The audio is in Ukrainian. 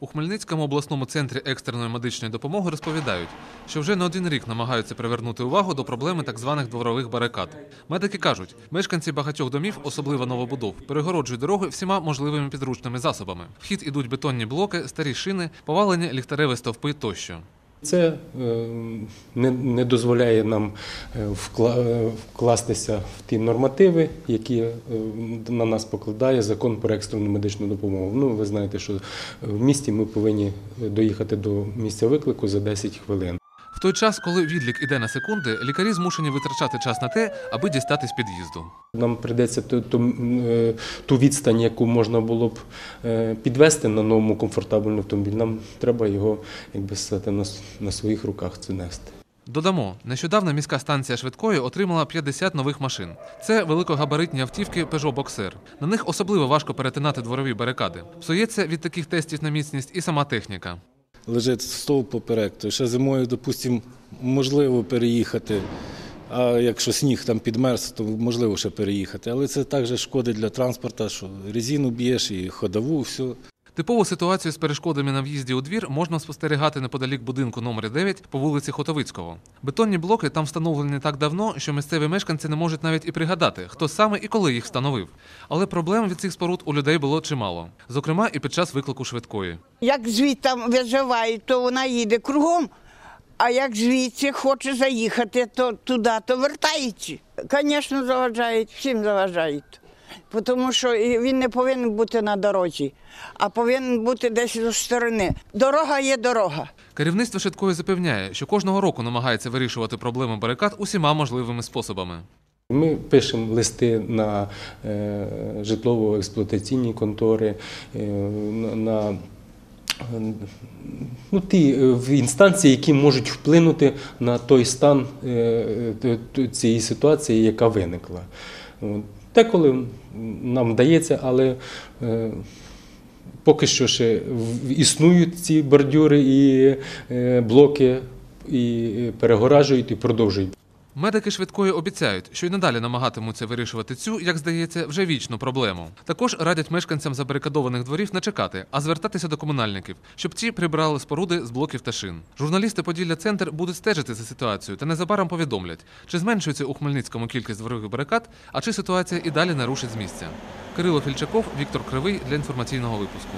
У Хмельницькому обласному центрі екстреної медичної допомоги розповідають, що вже не один рік намагаються привернути увагу до проблеми так званих дворових барикад. Медики кажуть, мешканці багатьох домів, особливо новобудов, перегороджують дороги всіма можливими підручними засобами. В хід ідуть бетонні блоки, старі шини, повалені ліхтареві стовпи тощо. Це е, не, дозволяє нам е, е, вкластися в ті нормативи, які на нас покладає закон про екстрену медичну допомогу. Ну, ви знаєте, що в місті ми повинні доїхати до місця виклику за 10 хвилин. В той час, коли відлік іде на секунди, лікарі змушені витрачати час на те, аби дістатись під'їзду. Нам прийдеться ту, ту, е, ту відстань, яку можна було б е, підвести на новому комфортабельному автомобілі. Нам треба його, як би сказати, на, на своїх руках це нести. Додамо, нещодавно міська станція швидкої отримала 50 нових машин. Це великогабаритні автівки Peugeot Boxer. На них особливо важко перетинати дворові барикади. Псується від таких тестів на міцність і сама техніка. Лежить стовп поперек, то ще зимою, допустимо, можливо переїхати. А якщо сніг там підмерз, то можливо ще переїхати. Але це також шкодить для транспорту, що резину б'єш і ходову, все. Типову ситуацію з перешкодами на в'їзді у двір можна спостерігати неподалік будинку номер 9 по вулиці Хотовицького. Бетонні блоки там встановлені так давно, що місцеві мешканці не можуть навіть і пригадати, хто саме і коли їх встановив. Але проблем від цих споруд у людей було чимало, зокрема і під час виклику швидкої. Як звідти виживає, то вона їде кругом. А як звідси хоче заїхати, то туди, то вертається. Звісно, заважають, всім заважають. Тому що він не повинен бути на дорозі, а повинен бути десь зі сторони. Дорога є дорога. Керівництво швидкої запевняє, що кожного року намагається вирішувати проблеми барикад усіма можливими способами. Ми пишемо листи на е, житлово-експлуатаційні контори, е, на, ну, ті е, в інстанції, які можуть вплинути на той стан цієї ситуації, яка виникла. Деколи нам вдається, але е, поки що ще існують ці бордюри і е, блоки, і перегоражують і продовжують. Медики швидкої обіцяють, що й надалі намагатимуться вирішувати цю, як здається, вже вічну проблему. Також радять мешканцям забарикадованих дворів не чекати, а звертатися до комунальників, щоб ті прибрали споруди з блоків та шин. Журналісти Поділля Центр будуть стежити за ситуацією та незабаром повідомлять, чи зменшується у Хмельницькому кількість дворових барикад, а чи ситуація і далі не рушить з місця. Кирило Фільчаков, Віктор Кривий для інформаційного випуску.